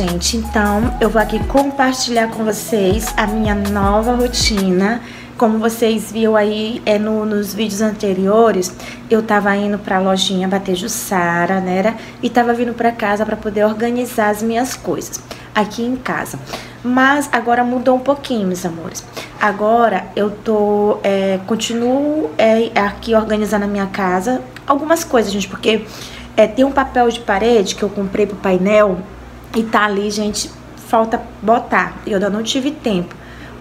gente, então eu vou aqui compartilhar com vocês a minha nova rotina. Como vocês viram aí é, no, nos vídeos anteriores, eu tava indo pra lojinha bater Jussara, né? E tava vindo pra casa pra poder organizar as minhas coisas aqui em casa. Mas agora mudou um pouquinho, meus amores. Agora eu tô, é, continuo é, aqui organizando a minha casa. Algumas coisas, gente, porque é, tem um papel de parede que eu comprei pro painel e tá ali, gente, falta botar. Eu ainda não tive tempo.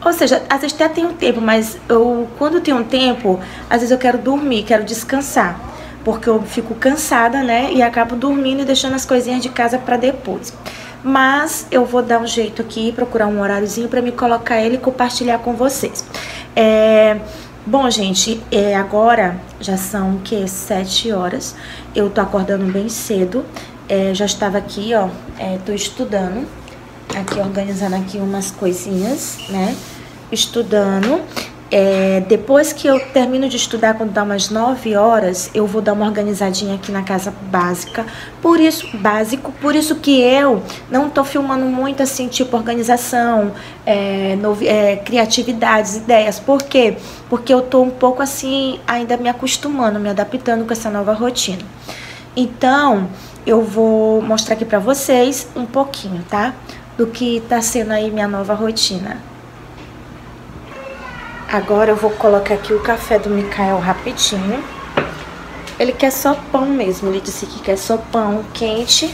Ou seja, às vezes até tenho tempo, mas eu, quando tenho tempo, às vezes eu quero dormir, quero descansar. Porque eu fico cansada, né? E acabo dormindo e deixando as coisinhas de casa para depois. Mas eu vou dar um jeito aqui, procurar um horáriozinho para me colocar ele e compartilhar com vocês. É, bom, gente, é, agora já são que? Sete horas. Eu tô acordando bem cedo. É, já estava aqui, ó, é, tô estudando. Aqui, organizando aqui umas coisinhas, né? Estudando. É, depois que eu termino de estudar, quando dá umas 9 horas, eu vou dar uma organizadinha aqui na casa básica. Por isso, básico, por isso que eu não tô filmando muito assim, tipo organização, é, novi, é, criatividades, ideias. Por quê? Porque eu tô um pouco assim, ainda me acostumando, me adaptando com essa nova rotina. Então, eu vou mostrar aqui pra vocês um pouquinho, tá? Do que tá sendo aí minha nova rotina. Agora eu vou colocar aqui o café do Mikael rapidinho. Ele quer só pão mesmo, ele disse que quer só pão quente.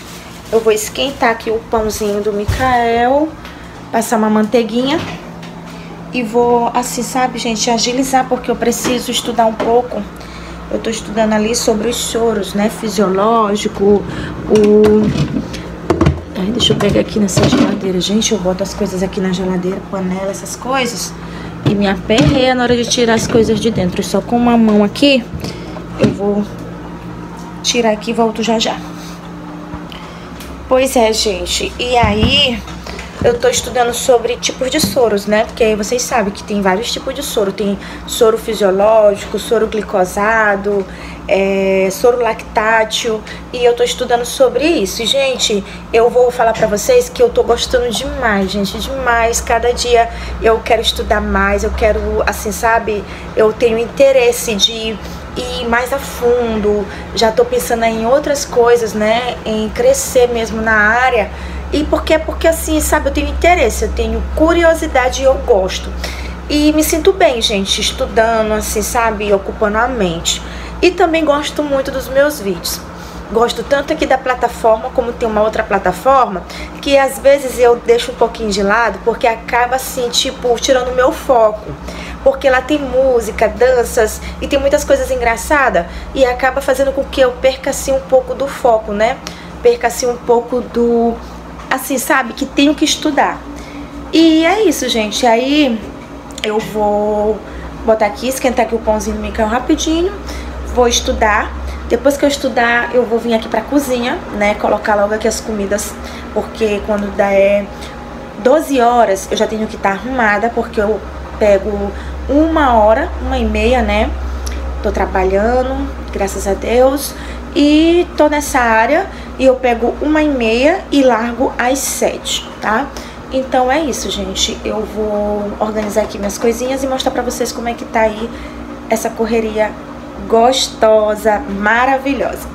Eu vou esquentar aqui o pãozinho do Mikael, passar uma manteiguinha e vou, assim, sabe, gente, agilizar, porque eu preciso estudar um pouco. Eu tô estudando ali sobre os choros, né, fisiológico, o... Ai, deixa eu pegar aqui nessa geladeira. Gente, eu boto as coisas aqui na geladeira, panela, essas coisas e me aperreia na hora de tirar as coisas de dentro. Só com uma mão aqui, eu vou tirar aqui e volto já já. Pois é, gente. E aí, eu tô estudando sobre tipos de soros, né? Porque aí vocês sabem que tem vários tipos de soro. Tem soro fisiológico, soro glicosado, é, soro lactátil. E eu tô estudando sobre isso. Gente, eu vou falar pra vocês que eu tô gostando demais, gente. Demais. Cada dia eu quero estudar mais. Eu quero, assim, sabe? Eu tenho interesse de ir mais a fundo. Já tô pensando em outras coisas, né? Em crescer mesmo na área. E porque porque assim, sabe, eu tenho interesse, eu tenho curiosidade e eu gosto. E me sinto bem, gente, estudando, assim, sabe, ocupando a mente. E também gosto muito dos meus vídeos. Gosto tanto aqui da plataforma como tem uma outra plataforma que às vezes eu deixo um pouquinho de lado porque acaba assim, tipo, tirando o meu foco. Porque lá tem música, danças e tem muitas coisas engraçadas e acaba fazendo com que eu perca assim um pouco do foco, né? Perca assim um pouco do assim, sabe, que tenho que estudar. E é isso, gente. Aí eu vou botar aqui, esquentar aqui o pãozinho do micro rapidinho. Vou estudar. Depois que eu estudar, eu vou vir aqui pra cozinha, né? Colocar logo aqui as comidas, porque quando é 12 horas, eu já tenho que estar tá arrumada, porque eu pego uma hora, uma e meia, né? Tô trabalhando, graças a Deus. E tô nessa área e eu pego uma e meia e largo às sete, tá? Então é isso, gente. Eu vou organizar aqui minhas coisinhas e mostrar pra vocês como é que tá aí essa correria gostosa, maravilhosa.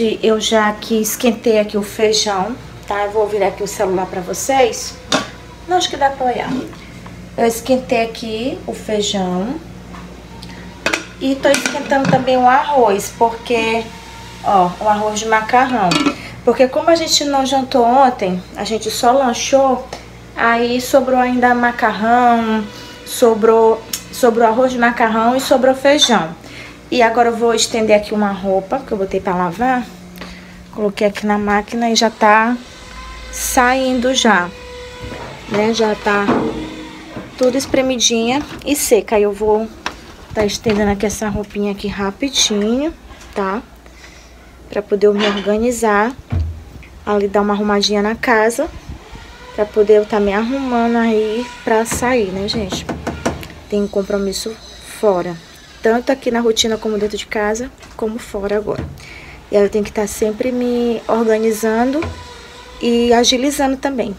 Gente, eu já aqui esquentei aqui o feijão, tá? Eu vou virar aqui o celular pra vocês. Não, acho que dá pra olhar. Eu esquentei aqui o feijão. E tô esquentando também o arroz, porque, ó, o arroz de macarrão. Porque como a gente não jantou ontem, a gente só lanchou, aí sobrou ainda macarrão, sobrou, sobrou arroz de macarrão e sobrou feijão. E agora eu vou estender aqui uma roupa que eu botei pra lavar. Coloquei aqui na máquina e já tá saindo já. Né? Já tá tudo espremidinha e seca. Eu vou tá estendendo aqui essa roupinha aqui rapidinho, tá? Pra poder eu me organizar. Ali dar uma arrumadinha na casa. Pra poder eu tá me arrumando aí pra sair, né, gente? Tem um compromisso fora tanto aqui na rotina como dentro de casa, como fora agora. E ela tem que estar tá sempre me organizando e agilizando também.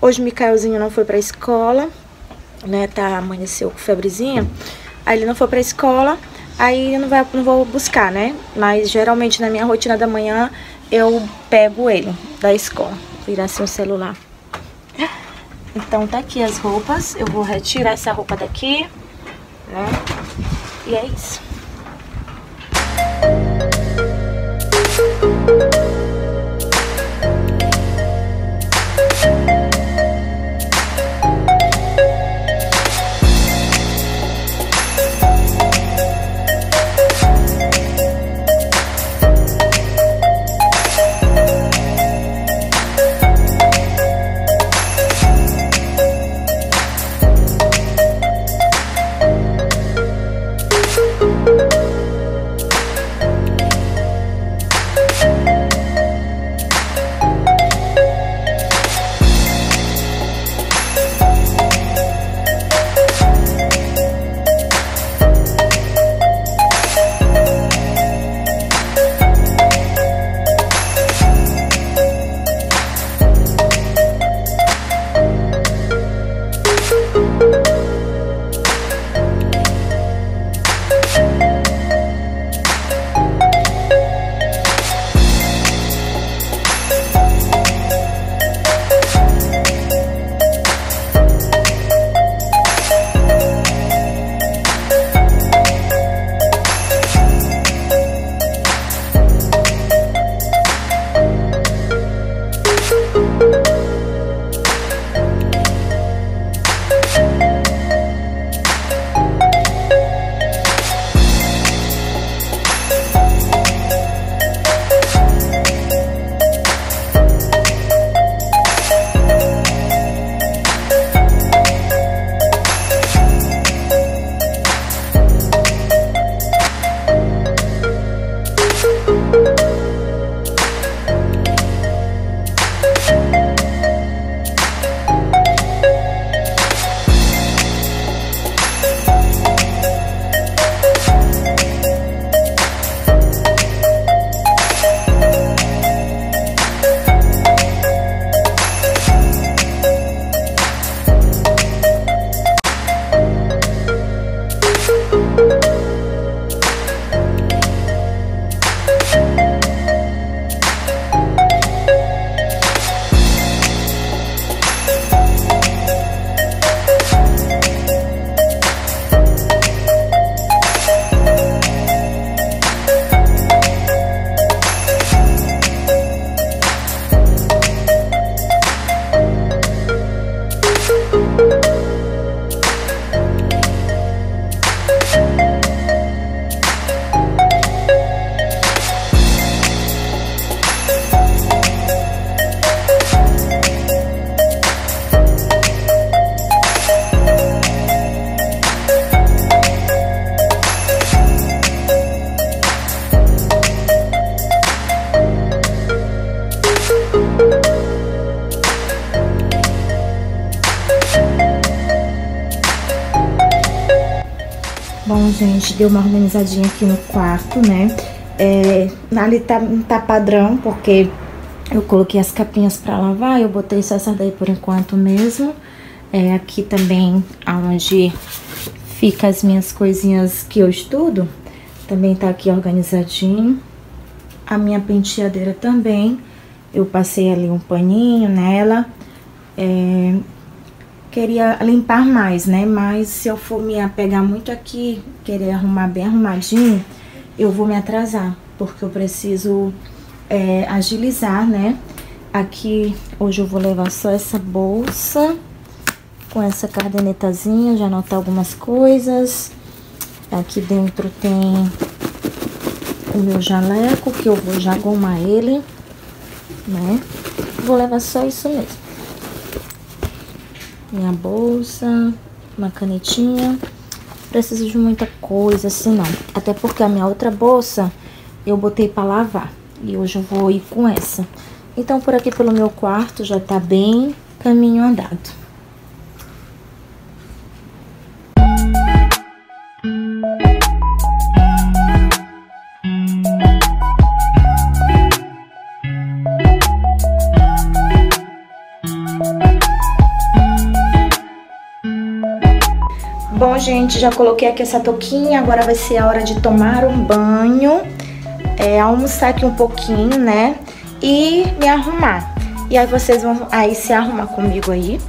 Hoje o Micaelzinho não foi pra escola, né, tá, amanheceu com febrezinha, aí ele não foi pra escola, aí eu não, vai, não vou buscar, né, mas geralmente na minha rotina da manhã eu pego ele da escola, virar assim o celular. Então tá aqui as roupas, eu vou retirar essa roupa daqui, né, e gente deu uma organizadinha aqui no quarto, né? É, ali tá, tá padrão, porque eu coloquei as capinhas pra lavar, eu botei só essa daí por enquanto mesmo. É, aqui também, onde fica as minhas coisinhas que eu estudo, também tá aqui organizadinho. A minha penteadeira também. Eu passei ali um paninho nela. É, queria limpar mais, né? Mas se eu for me apegar muito aqui, querer arrumar bem arrumadinho, eu vou me atrasar. Porque eu preciso é, agilizar, né? Aqui, hoje eu vou levar só essa bolsa com essa cadernetazinha, já anotar algumas coisas. Aqui dentro tem o meu jaleco, que eu vou já gomar ele, né? Vou levar só isso mesmo. Minha bolsa, uma canetinha. Preciso de muita coisa assim, não. Até porque a minha outra bolsa eu botei pra lavar. E hoje eu vou ir com essa. Então, por aqui pelo meu quarto já tá bem caminho andado. Bom, gente, já coloquei aqui essa touquinha, agora vai ser a hora de tomar um banho, é, almoçar aqui um pouquinho, né? E me arrumar. E aí vocês vão aí se arrumar comigo aí,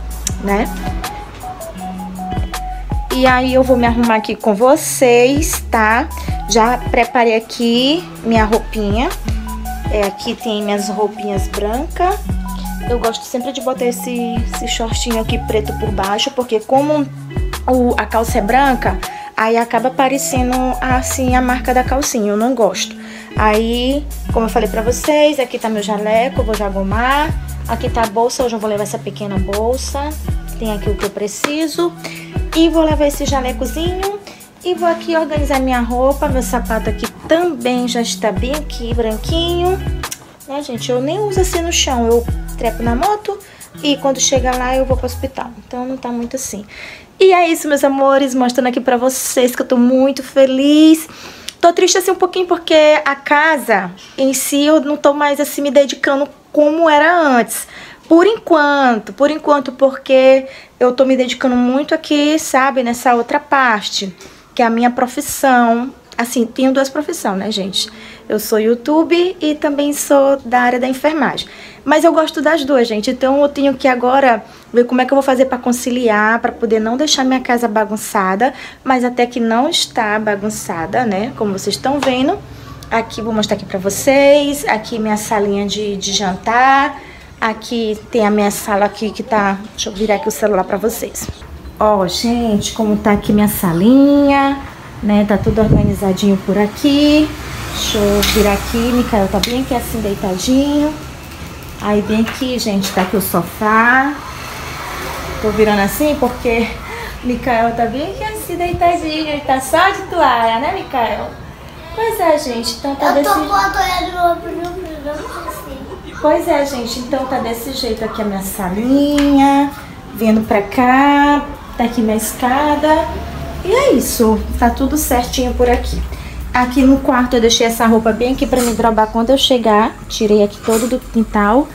né? E aí eu vou me arrumar aqui com vocês, tá? Já preparei aqui minha roupinha. É, aqui tem minhas roupinhas brancas. Eu gosto sempre de botar esse, esse shortinho aqui preto por baixo, porque como o, a calça é branca, aí acaba aparecendo assim a marca da calcinha, eu não gosto. Aí, como eu falei pra vocês, aqui tá meu jaleco, vou já gomar. Aqui tá a bolsa, hoje eu vou levar essa pequena bolsa. Tem aqui o que eu preciso. E vou levar esse jalecozinho. E vou aqui organizar minha roupa. Meu sapato aqui também já está bem aqui, branquinho. Né, gente? Eu nem uso assim no chão. Eu trepo na moto e quando chega lá eu vou pro hospital. Então não tá muito assim. E é isso, meus amores. Mostrando aqui pra vocês que eu tô muito feliz. Tô triste assim um pouquinho porque a casa em si eu não tô mais assim me dedicando como era antes. Por enquanto, por enquanto, porque eu tô me dedicando muito aqui, sabe, nessa outra parte, que é a minha profissão. Assim, tenho duas profissões, né, gente? Eu sou YouTube e também sou da área da enfermagem. Mas eu gosto das duas, gente. Então eu tenho que agora ver como é que eu vou fazer para conciliar, para poder não deixar minha casa bagunçada, mas até que não está bagunçada, né? Como vocês estão vendo. Aqui, vou mostrar aqui para vocês. Aqui minha salinha de, de jantar. Aqui tem a minha sala aqui que tá... Deixa eu virar aqui o celular para vocês. Ó, gente, como tá aqui minha salinha, né? Tá tudo organizadinho por aqui. Deixa eu virar aqui. Micael tá bem aqui assim, deitadinho. Aí bem aqui, gente, tá aqui o sofá. Tô virando assim porque Micael tá bem aqui assim, deitadinho. Ele tá só de toalha, né, Micael? Pois é, gente, então tá Eu desse... tô com a toalha de novo, não consigo. Pois é, gente, então tá desse jeito aqui a minha salinha. Vindo pra cá, tá aqui minha escada. E é isso, tá tudo certinho por aqui. Aqui no quarto eu deixei essa roupa bem aqui pra me drobar quando eu chegar. Tirei aqui todo do quintal.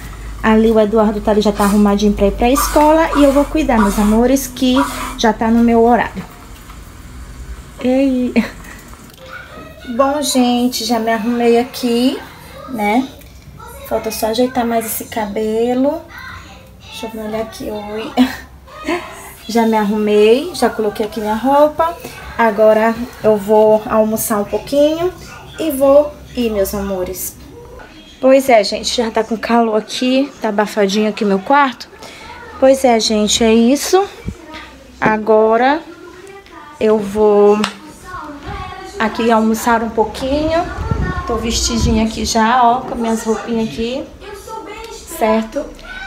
Ali o Eduardo tá ali, já tá arrumadinho pra ir pra escola. E eu vou cuidar, meus amores, que já tá no meu horário. Ei! Bom, gente, já me arrumei aqui, né? Falta só ajeitar mais esse cabelo. Deixa eu olhar aqui, oi. Já me arrumei, já coloquei aqui minha roupa. Agora eu vou almoçar um pouquinho e vou ir, meus amores. Pois é, gente, já tá com calor aqui, tá abafadinho aqui meu quarto. Pois é, gente, é isso. Agora eu vou aqui almoçar um pouquinho. Tô vestidinha aqui já, ó, com minhas roupinhas aqui, certo?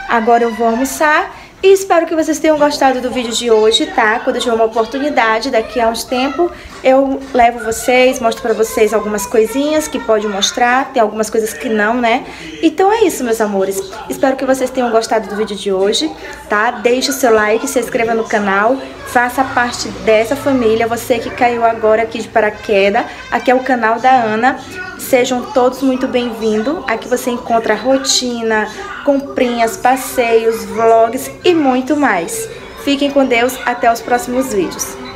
Agora eu vou almoçar e espero que vocês tenham gostado do vídeo de hoje, tá? Quando eu tiver uma oportunidade, daqui a uns tempos, eu levo vocês, mostro pra vocês algumas coisinhas que pode mostrar, tem algumas coisas que não, né? Então é isso, meus amores. Espero que vocês tenham gostado do vídeo de hoje, tá? Deixe o seu like, se inscreva no canal, faça parte dessa família, você que caiu agora aqui de paraquedas, aqui é o canal da Ana. Sejam todos muito bem-vindos. Aqui você encontra rotina, comprinhas, passeios, vlogs e muito mais. Fiquem com Deus. Até os próximos vídeos.